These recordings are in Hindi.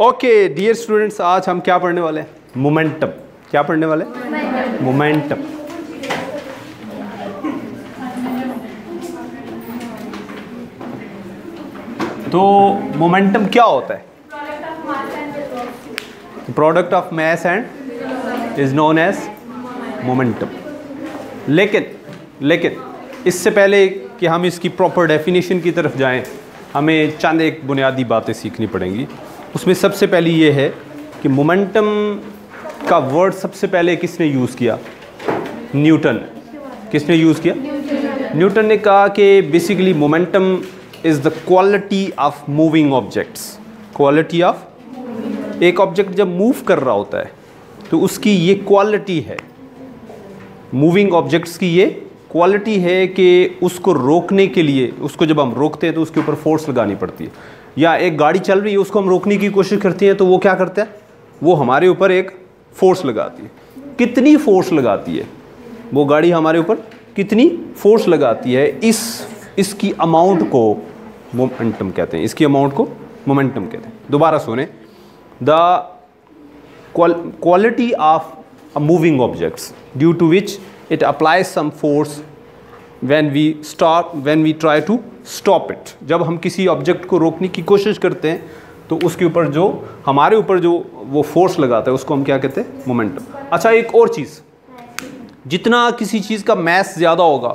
ओके डियर स्टूडेंट्स आज हम क्या पढ़ने वाले हैं? मोमेंटम क्या पढ़ने वाले मोमेंटम तो मोमेंटम क्या होता है? Product of mass and is known as momentum लेकिन लेकिन इससे पहले कि हम इसकी प्रॉपर डेफिनेशन की तरफ़ जाएँ हमें चंद एक बुनियादी बातें सीखनी पड़ेंगी। उसमें सबसे पहली ये है कि मोमेंटम का वर्ड सबसे पहले किसने यूज़ किया? न्यूटन। किसने यूज़ किया? न्यूटन ने कहा कि basically momentum is the quality of moving objects quality of एक ऑब्जेक्ट जब मूव कर रहा होता है तो उसकी ये क्वालिटी है। मूविंग ऑब्जेक्ट्स की ये क्वालिटी है कि उसको रोकने के लिए, उसको जब हम रोकते हैं तो उसके ऊपर फोर्स लगानी पड़ती है। या एक गाड़ी चल रही है, उसको हम रोकने की कोशिश करते हैं तो वो क्या करता है? वो हमारे ऊपर एक फोर्स लगाती है। कितनी फोर्स लगाती है? वो गाड़ी हमारे ऊपर कितनी फोर्स लगाती है? इस, इसकी अमाउंट को मोमेंटम कहते हैं। इसकी अमाउंट को मोमेंटम कहते हैं। दोबारा सुने। The quality of a moving objects due to which it applies some force when we stop, when we try to stop it जब हम किसी ऑब्जेक्ट को रोकने की कोशिश करते हैं तो उसके ऊपर जो, हमारे ऊपर जो, वो फोर्स लगाता है, उसको हम क्या कहते हैं? मोमेंटम अच्छा एक और चीज़। जितना किसी चीज़ का मैस ज़्यादा होगा,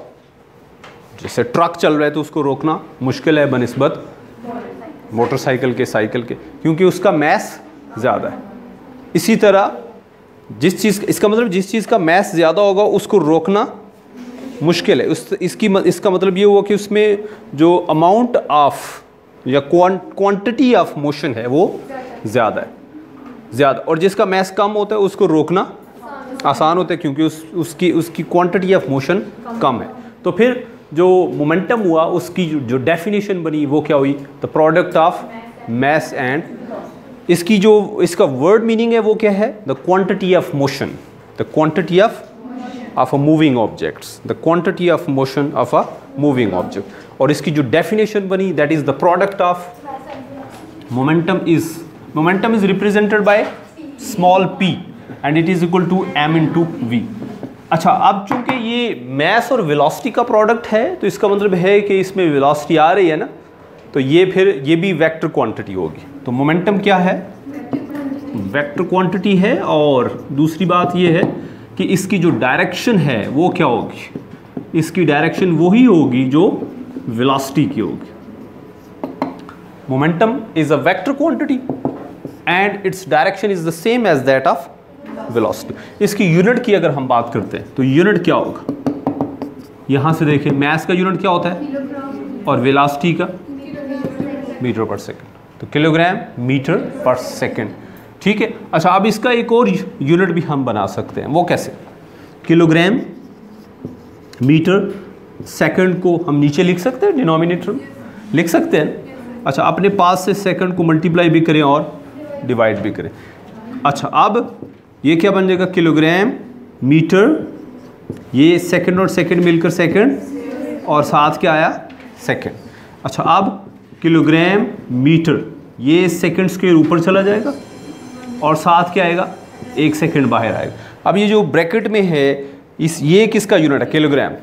जैसे ट्रक चल रहा है तो उसको रोकना मुश्किल है बनस्बत। मोटरसाइकिल के साइकिल के, क्योंकि उसका मैस ज़्यादा है। इसी तरह, जिस चीज़, इसका मतलब जिस चीज़ का मैस ज़्यादा होगा, उसको रोकना मुश्किल है। उस, इसकी इसका मतलब ये हुआ कि उसमें जो अमाउंट ऑफ़ या क्वांटिटी ऑफ़ मोशन है, वो ज़्यादा है। ज़्यादा। और जिसका मैस कम होता है, उसको रोकना आसान होता है, क्योंकि उस, उसकी उसकी क्वांटिटी ऑफ़ मोशन कम है। तो फिर जो मोमेंटम हुआ, उसकी जो डेफिनेशन बनी, वो क्या हुई? The product of mass and इसकी जो, इसका वर्ड मीनिंग है, वो क्या है? The quantity of motion the quantity of of a moving objects the quantity of motion of a moving object और इसकी जो डेफिनेशन बनी that is the product of momentum is momentum is represented by small P and it is equal to M into V अच्छा अब चूँकि ये मैस और वेलोसिटी का प्रोडक्ट है तो इसका मतलब है कि इसमें वेलोसिटी आ रही है ना तो ये फिर ये भी वेक्टर क्वांटिटी होगी। तो मोमेंटम क्या है? वेक्टर क्वांटिटी है और दूसरी बात ये है कि इसकी जो डायरेक्शन है, वो क्या होगी? इसकी डायरेक्शन वही होगी जो वेलोसिटी की होगी। Momentum is a vector quantity and its direction is the same as that of velocity इसकी यूनिट की अगर हम बात करते हैं तो यूनिट क्या होगा? यहाँ से देखिए मैथ का यूनिट क्या होता है? और वेलोसिटी का? मीटर पर सेकंड तो किलोग्राम मीटर पर सेकंड ठीक है? अच्छा अब इसका एक और यूनिट भी हम बना सकते हैं। वो कैसे? किलोग्राम मीटर सेकंड को हम नीचे लिख सकते हैं डिनोमिनेटर लिख सकते हैं? अच्छा अपने पास से सेकंड को मल्टीप्लाई भी करें और डिवाइड भी करें। अच्छा अब ये क्या बन जाएगा? किलोग्राम मीटर ये सेकंड और सेकंड मिलकर सेकंड और साथ क्या आया? सेकंड अच्छा अब किलोग्राम मीटर ये सेकंड के ऊपर चला जाएगा। और साथ क्या आएगा? एक सेकंड बाहर आएगा। अब ये जो ब्रैकेट में है, इस, ये किसका यूनिट है? किलोग्राम।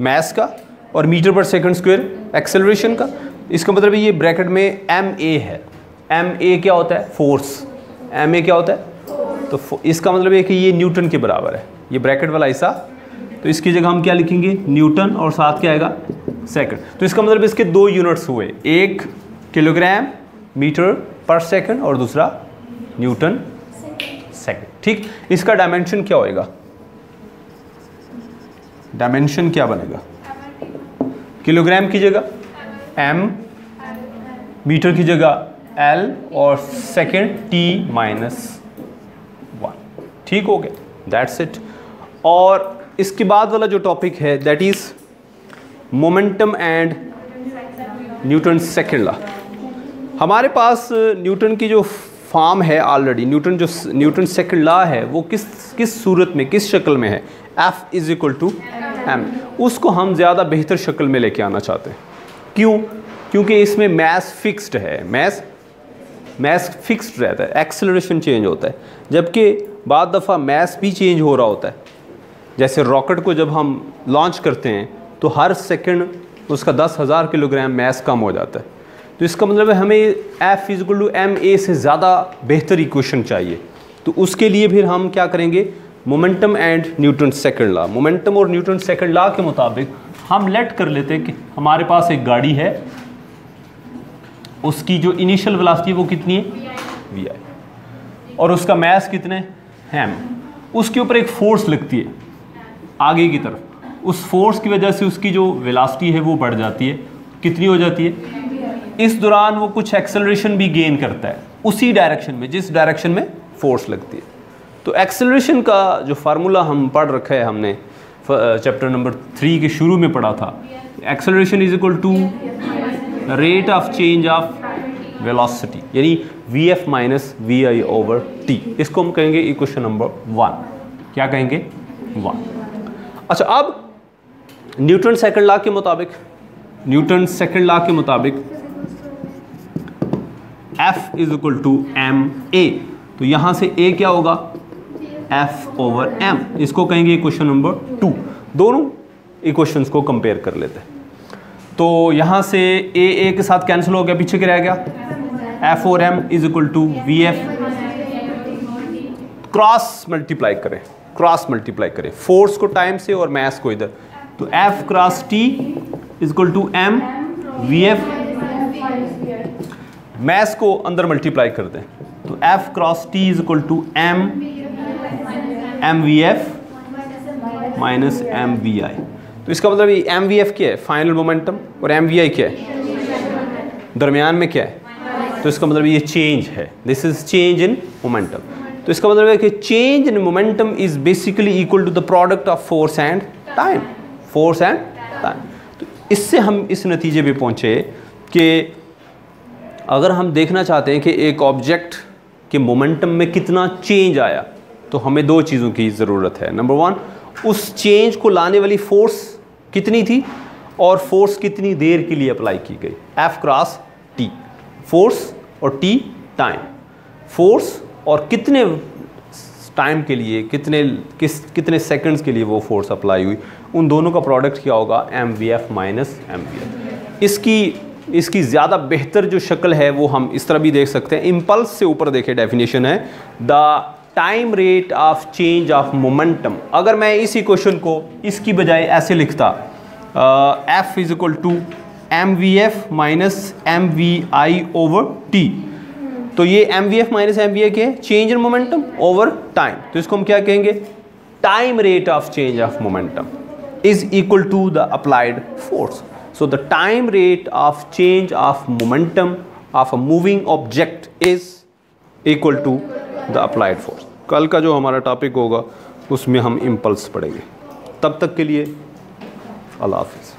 मैस का और मीटर पर सेकंड स्क्वेयर एक्सेलरेशन का। इसका मतलब ये ब्रैकेट में एम ए है। एम ए क्या होता है? फोर्स। एम ए क्या होता है? तो इसका मतलब ये कि ये न्यूटन के बराबर है। ये ब्रैकेट वाला हिस्सा। तो इसकी जगह हम क्या लिखेंगे? न्यूटन और साथ क्या आएगा? सेकंड। तो इसका मतलब इसके दो यूनिट्स हुए। एक किलोग्राम मीटर पर सेकंड और दूसरा न्यूटन? सेकेंड ठीक, इसका डायमेंशन क्या होएगा? डायमेंशन क्या बनेगा? किलोग्राम की जगह एम मीटर की जगह एल और सेकेंड टी माइनस वन ठीक हो गया। दैट्स इट और इसके बाद वाला जो टॉपिक है that is momentum and Newton second law हमारे पास न्यूटन की जो फॉर्म है ऑलरेडी न्यूटन जो न्यूटन सेकेंड ला है, वो किस किस सूरत में, किस शक्ल में है? F is equal to M उसको हम ज़्यादा बेहतर शक्ल में लेके आना चाहते हैं। क्यों? क्योंकि इसमें मैस फिक्स्ड है। मैस मैस फिक्स्ड रहता है। एक्सेलरेशन चेंज होता है। जबकि बाद दफ़ा मैस भी चेंज हो रहा होता है। जैसे रॉकेट को जब हम लॉन्च करते हैं तो हर सेकंड उसका दस हज़ार किलोग्राम मैस कम हो जाता है। तो इसका मतलब है हमें F is equal to M A से ज़्यादा बेहतर इक्वेशन चाहिए। तो उसके लिए फिर हम क्या करेंगे? Momentum and Newton second law momentum और न्यूटन सेकंड लॉ के मुताबिक हम लेट कर लेते हैं कि हमारे पास एक गाड़ी है। उसकी जो इनिशियल वेलोसिटी वो कितनी है? वी आई और उसका मैस कितने? हैम उसके ऊपर एक फोर्स लगती है, आगे की तरफ़। उस फोर्स की वजह से उसकी जो वेलोसिटी है वो बढ़ जाती है। कितनी हो जाती है? इस दौरान वो कुछ एक्सेलरेशन भी गेन करता है। उसी डायरेक्शन में, जिस डायरेक्शन में फोर्स लगती है। तो एक्सेलरेशन का जो फार्मूला हम पढ़ रखा है हमने चैप्टर नंबर थ्री के शुरू में पढ़ा था। Acceleration is equal to rate of change of velocity यानी V F minus V I over T इसको हम कहेंगे इक्वेशन नंबर वन क्या कहेंगे? वन अच्छा अब न्यूटन सेकंड लॉ के मुताबिक, न्यूटन सेकंड लॉ के मुताबिक F is equal to M A तो यहाँ से ए क्या होगा? F over M. इसको कहेंगे इक्वेशन नंबर टू दोनों इक्वेशंस को कंपेयर कर लेते हैं। तो यहाँ से ए ए के साथ कैंसिल हो गया, पीछे क्या रह गया? F और M is equal to V F cross multiply करें। क्रॉस मल्टीप्लाई करें। फोर्स को टाइम से और मैथ को इधर। तो F cross T is equal to M V F mass को अंदर मल्टीप्लाई कर दें। तो F cross T is equal to M M V F minus M V I तो इसका मतलब ये एम वी एफ़ क्या है? फाइनल मोमेंटम और एम वी आई क्या है? दरमियान में क्या है? तो इसका मतलब ये चेंज है। This is change in momentum तो इसका मतलब है कि change in momentum is basically equal to the product of force and time force and time तो इससे हम इस नतीजे पे पहुँचे कि अगर हम देखना चाहते हैं कि एक ऑब्जेक्ट के मोमेंटम में कितना चेंज आया तो हमें दो चीज़ों की ज़रूरत है। नंबर वन उस चेंज को लाने वाली फोर्स कितनी थी और फोर्स कितनी देर के लिए अप्लाई की गई। एफ़ क्रॉस टी फोर्स और टी टाइम फोर्स और कितने टाइम के लिए, कितने, किस, कितने सेकंड्स के लिए वो फोर्स अप्लाई हुई, उन दोनों का प्रोडक्ट क्या होगा? M V F minus M V F इसकी इसकी ज़्यादा बेहतर जो शक्ल है, वो हम इस तरह भी देख सकते हैं। इम्पल्स से ऊपर देखे डेफिनेशन है। The time rate of change of momentum अगर मैं इसी क्वेश्चन को इसकी बजाय ऐसे लिखता F is equal to M V F minus M V I over T तो ये M V F minus M V A के change in momentum over time तो इसको हम क्या कहेंगे? Time rate of change of momentum is equal to the applied force so the time rate of change of momentum of a moving object is equal to the applied force कल का जो हमारा टॉपिक होगा, उसमें हम इम्पल्स पढ़ेंगे। तब तक के लिए, अल्लाह हाफिज़।